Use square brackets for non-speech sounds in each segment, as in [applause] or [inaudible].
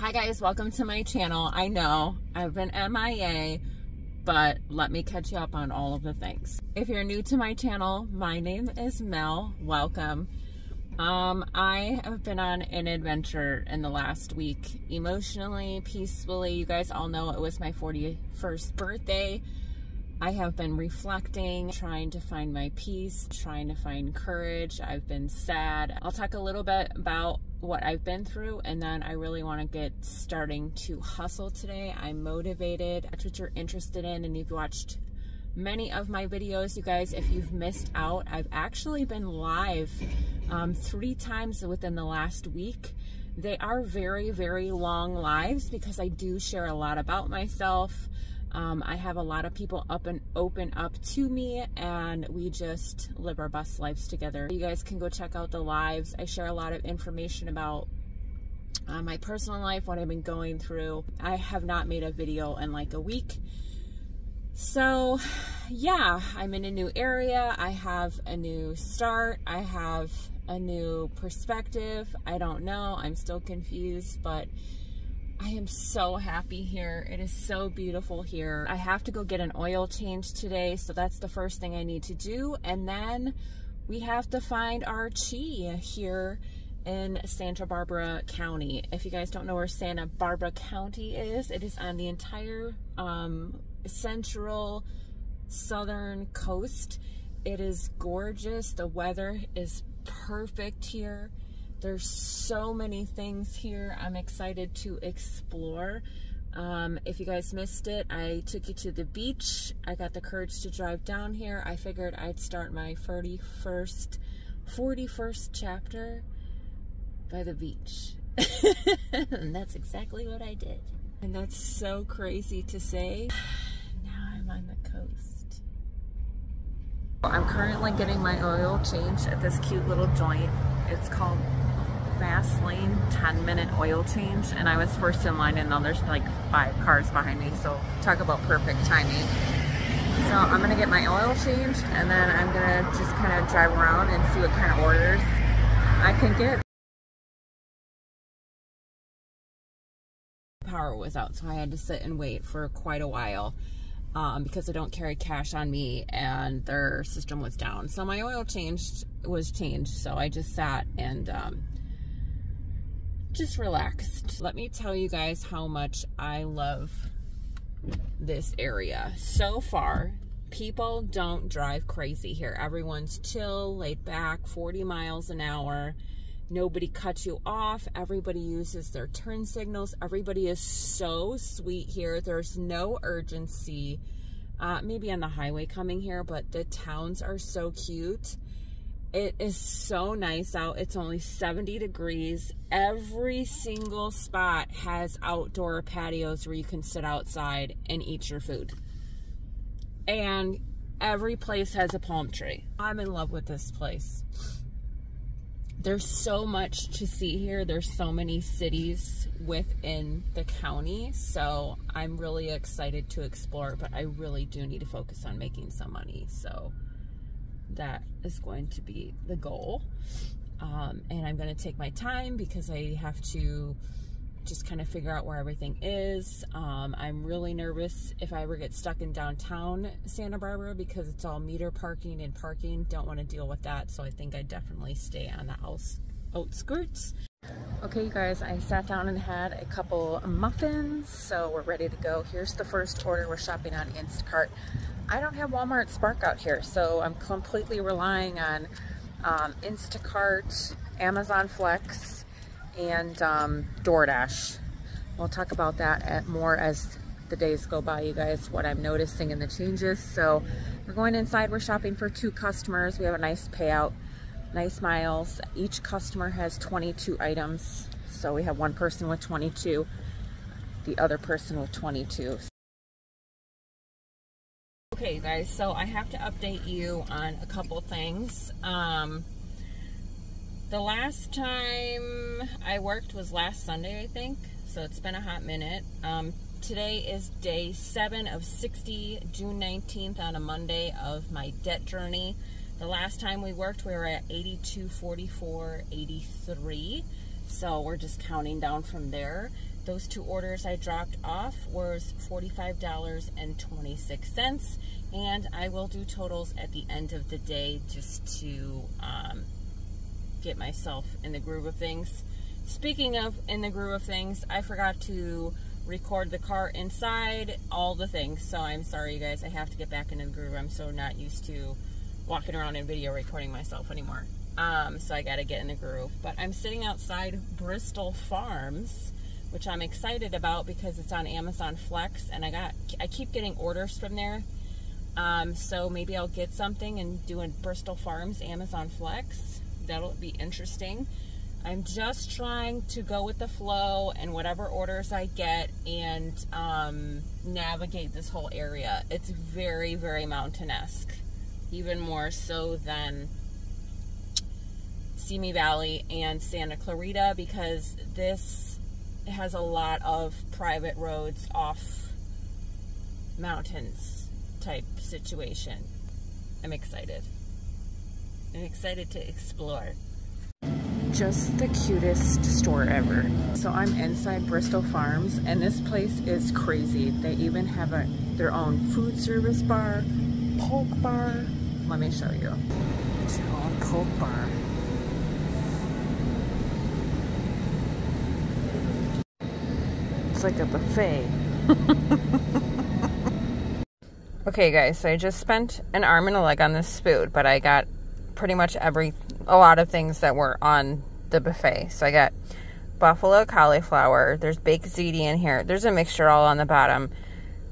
Hi guys, welcome to my channel. I know I've been MIA, but let me catch you up on all of the things. If you're new to my channel, my name is Mel. Welcome. Um, I have been on an adventure in the last week, emotionally, peacefully. You guys all know it was my 41st birthday. I have been reflecting, trying to find my peace, trying to find courage. I've been sad. I'll talk a little bit about what I've been through and then I really want to get starting to hustle today. I'm motivated. That's what you're interested in and you've watched many of my videos, you guys. If you've missed out, I've actually been live um, three times within the last week. They are very, very long lives because I do share a lot about myself. Um, I have a lot of people up and open up to me and we just live our best lives together. You guys can go check out the lives. I share a lot of information about uh, my personal life, what I've been going through. I have not made a video in like a week. So yeah, I'm in a new area. I have a new start. I have a new perspective. I don't know. I'm still confused, but I am so happy here. It is so beautiful here. I have to go get an oil change today, so that's the first thing I need to do. And then we have to find our chi here in Santa Barbara County. If you guys don't know where Santa Barbara County is, it is on the entire um, central southern coast. It is gorgeous. The weather is perfect here. There's so many things here I'm excited to explore. Um, if you guys missed it, I took you to the beach. I got the courage to drive down here. I figured I'd start my 41st, 41st chapter by the beach. [laughs] and that's exactly what I did. And that's so crazy to say. [sighs] Now I'm on the coast. I'm currently getting my oil changed at this cute little joint. It's called fast lane 10 minute oil change and I was first in line and now there's like five cars behind me so talk about perfect timing. So I'm gonna get my oil changed and then I'm gonna just kind of drive around and see what kind of orders I can get. Power was out so I had to sit and wait for quite a while um, because I don't carry cash on me and their system was down. So my oil changed was changed so I just sat and um, just relaxed. Let me tell you guys how much I love this area. So far, people don't drive crazy here. Everyone's chill, laid back, 40 miles an hour. Nobody cuts you off. Everybody uses their turn signals. Everybody is so sweet here. There's no urgency. Uh, maybe on the highway coming here, but the towns are so cute. It is so nice out. It's only 70 degrees. Every single spot has outdoor patios where you can sit outside and eat your food. And every place has a palm tree. I'm in love with this place. There's so much to see here. There's so many cities within the county. So I'm really excited to explore, but I really do need to focus on making some money. So that is going to be the goal. Um, and I'm going to take my time because I have to just kind of figure out where everything is. Um, I'm really nervous if I ever get stuck in downtown Santa Barbara because it's all meter parking and parking. Don't want to deal with that. So I think I definitely stay on the outskirts. Okay, you guys, I sat down and had a couple muffins, so we're ready to go. Here's the first order. We're shopping on Instacart. I don't have Walmart Spark out here, so I'm completely relying on um, Instacart, Amazon Flex, and um, DoorDash. We'll talk about that at more as the days go by, you guys, what I'm noticing in the changes. So we're going inside, we're shopping for two customers. We have a nice payout, nice miles. Each customer has 22 items. So we have one person with 22, the other person with 22. Okay guys, so I have to update you on a couple things. Um, the last time I worked was last Sunday, I think. So it's been a hot minute. Um, today is day seven of 60, June 19th on a Monday of my debt journey. The last time we worked, we were at 82, 44, 83. So we're just counting down from there. Those two orders I dropped off was $45.26 and I will do totals at the end of the day just to um, get myself in the groove of things. Speaking of in the groove of things, I forgot to record the car inside, all the things. So I'm sorry, you guys. I have to get back into the groove. I'm so not used to walking around and video recording myself anymore. Um, so I got to get in the groove. But I'm sitting outside Bristol Farms, which I'm excited about because it's on Amazon Flex, and I got I keep getting orders from there. Um, so maybe I'll get something and do a Bristol Farms Amazon Flex. That'll be interesting. I'm just trying to go with the flow and whatever orders I get and um, navigate this whole area. It's very, very mountain-esque, even more so than Simi Valley and Santa Clarita because this has a lot of private roads off mountains type situation. I'm excited. I'm excited to explore just the cutest store ever. So I'm inside Bristol Farms and this place is crazy. They even have a their own food service bar, poke bar. Let me show you. It's their own poke bar. Like a buffet. [laughs] okay guys, so I just spent an arm and a leg on this food, but I got pretty much every a lot of things that were on the buffet. So I got buffalo cauliflower. There's baked ziti in here. There's a mixture all on the bottom.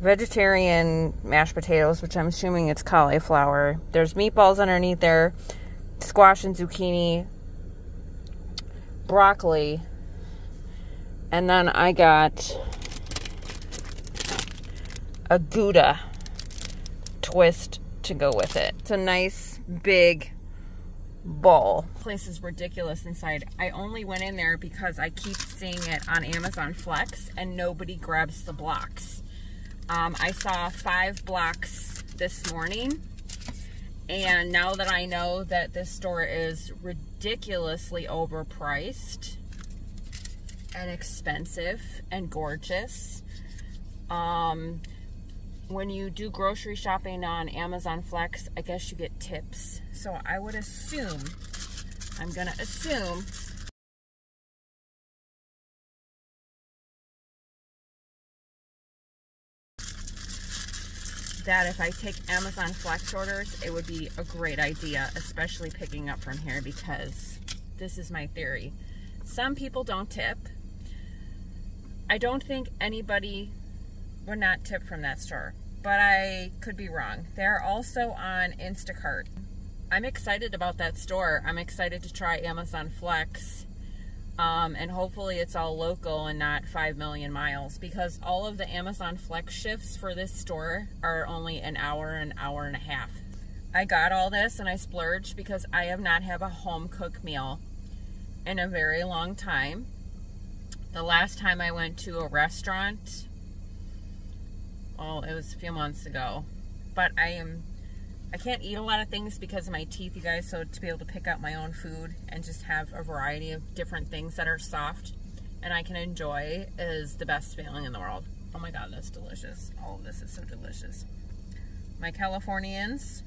Vegetarian mashed potatoes, which I'm assuming it's cauliflower. There's meatballs underneath there, squash and zucchini, broccoli, and then I got a Gouda twist to go with it. It's a nice big bowl. Place is ridiculous inside. I only went in there because I keep seeing it on Amazon Flex and nobody grabs the blocks. Um, I saw five blocks this morning and now that I know that this store is ridiculously overpriced and expensive and gorgeous, um, when you do grocery shopping on Amazon Flex, I guess you get tips. So I would assume, I'm going to assume that if I take Amazon Flex orders, it would be a great idea, especially picking up from here because this is my theory. Some people don't tip. I don't think anybody would not tip from that store, but I could be wrong. They're also on Instacart. I'm excited about that store. I'm excited to try Amazon Flex. Um, and hopefully it's all local and not 5 million miles because all of the Amazon Flex shifts for this store are only an hour, an hour and a half. I got all this and I splurged because I have not had a home cooked meal in a very long time. The last time I went to a restaurant well, it was a few months ago. But I am, I can't eat a lot of things because of my teeth, you guys. So to be able to pick out my own food and just have a variety of different things that are soft and I can enjoy is the best feeling in the world. Oh my God, that's delicious. All of this is so delicious. My Californians,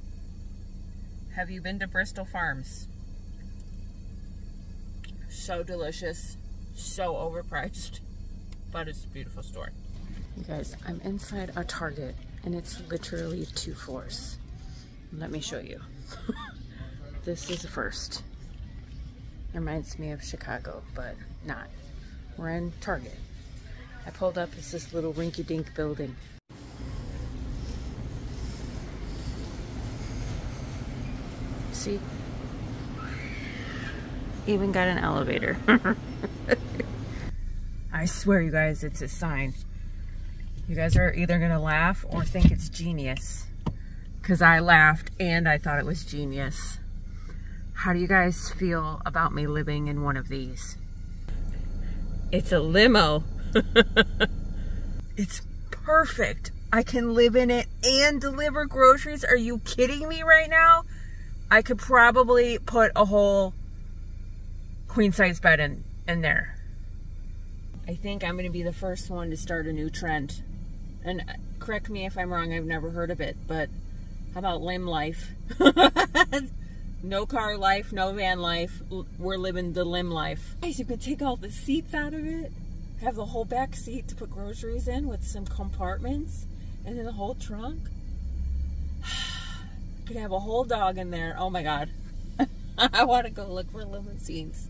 have you been to Bristol Farms? So delicious, so overpriced, but it's a beautiful store. You guys, I'm inside a Target and it's literally two floors. Let me show you. [laughs] this is the first. Reminds me of Chicago, but not. We're in Target. I pulled up, it's this little rinky-dink building. See? Even got an elevator. [laughs] I swear you guys, it's a sign. You guys are either going to laugh or think it's genius. Because I laughed and I thought it was genius. How do you guys feel about me living in one of these? It's a limo. [laughs] it's perfect. I can live in it and deliver groceries. Are you kidding me right now? I could probably put a whole queen size bed in, in there. I think I'm going to be the first one to start a new trend. And uh, correct me if I'm wrong, I've never heard of it, but how about limb life? [laughs] no car life, no van life. We're living the limb life. Guys, you can take all the seats out of it, have the whole back seat to put groceries in with some compartments, and then the whole trunk. [sighs] could have a whole dog in there. Oh my god. [laughs] I want to go look for limousines.